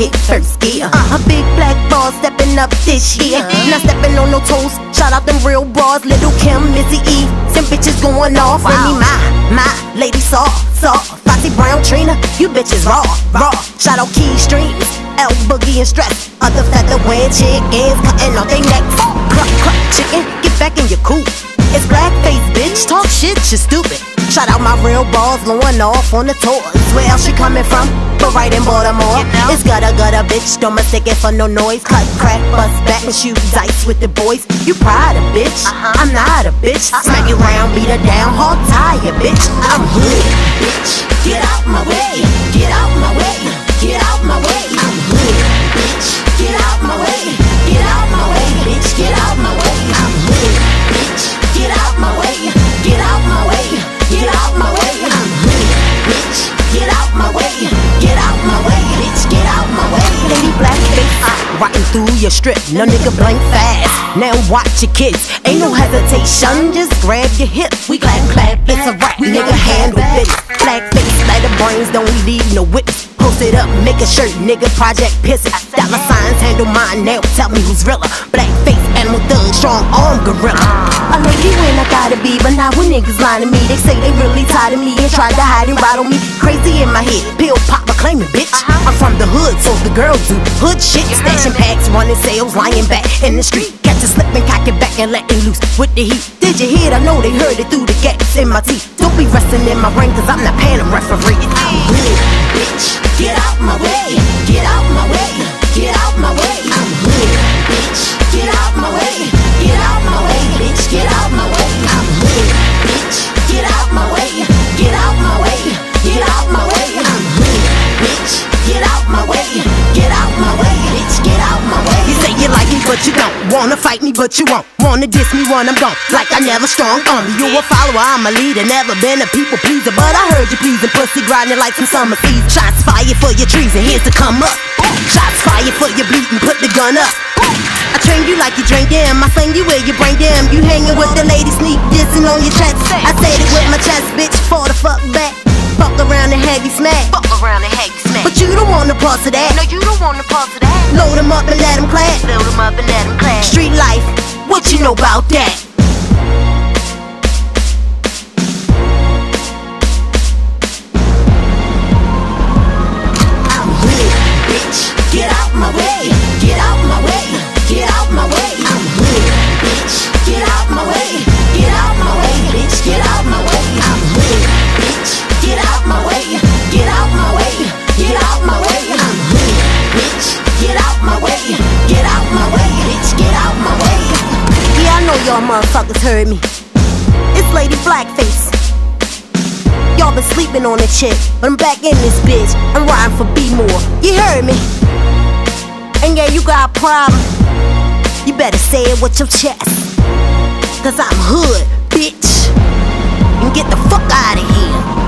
hit first gear. Uh, A big black ball stepping up this year. Not stepping on no toes. Shout out them real bras, little Kim, Missy E. Some bitches going off. Wow. me, my, my lady saw, saw. Foxy Brown, Trina, you bitches raw, raw. Shout out Key Streams, L Boogie and Stress. Other feather wearing chickens cutting off their necks. Cluck, cluck, chicken, get back in your coop. It's blackface, bitch. Talk shit, you stupid. Shout out my real balls blowing off on the tours. Where else she coming from? But right in Baltimore. You know? It's gutter gutter, bitch. Don't mistake it for no noise. Cut, crack, bust back and shoot dice with the boys. You proud of bitch? Uh-huh. I'm not a bitch. Uh-huh. Smack you round, beat her down, hard tire, bitch. I'm hood, bitch. My way. Get out my Lady blackface, uh, riding through your strip. No nigga blink fast. Now watch your kids. Ain't no hesitation. Just grab your hip. We clap, clap. It's a rap. Nigga handle business. Blackface, light the brains. Don't leave no witness. Post it up, make a shirt, nigga, project pissin'. Dollar signs handle mine now, tell me who's realer. Blackface, animal thug, strong arm gorilla. I love you when I gotta be, but not when niggas lying to me. They say they really tired of me and tried to hide and ride on me. Crazy in my head, pill pop, claiming bitch. Hood, so the girls do hood shit. Stashing packs, running sales, lying back in the street. Catch a slipping, cock it back and letting loose with the heat. Did you hear it? I know they heard it through the gaps in my teeth. Don't be resting in my ring, cause I'm not a referee. I'm hood, bitch. Get out my way, but you don't. Wanna fight me, but you won't. Wanna diss me when I'm gone. Like I never strong on me. You a follower, I'm a leader. Never been a people pleaser, but I heard you pleasing pussy grinding like some summer season. Shots fire for your treason, here's to come up. Shots fire for your bleeding, put the gun up. I train you like you drink damn. I sling you where you brain damn. You hanging with the lady sneak dissing on your chest. I said it with my chest, bitch. Fall the fuck back. Fuck around and have you smack. Fuck around and have you smack. But you don't want to pause of that. No, you don't want to pause of that. Load them up and let them clap. Load them up and let them clap. Street life, what you know about that? Y'all motherfuckers heard me. It's Lady Blackface. Y'all been sleeping on the chick, but I'm back in this bitch. I'm riding for B more. You heard me? And yeah, you got a problem. You better say it with your chest. Cause I'm hood, bitch. And get the fuck out of here.